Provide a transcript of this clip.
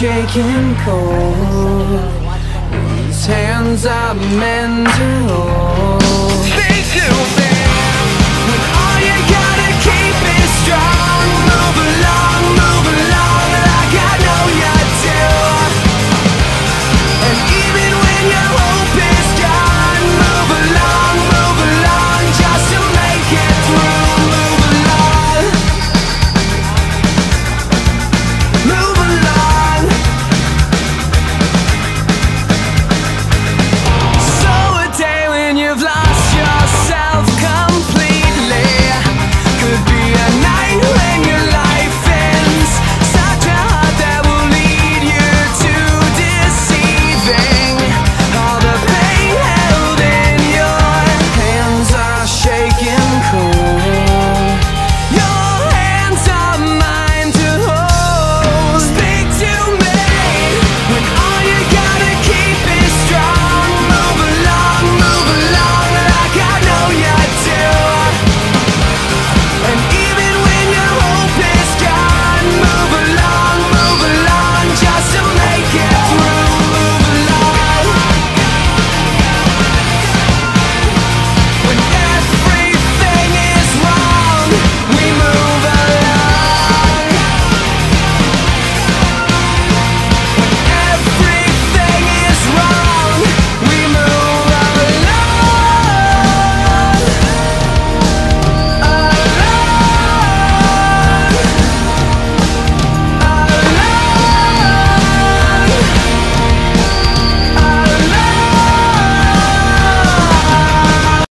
shaking cold. These hands are meant to hold. Stay tuned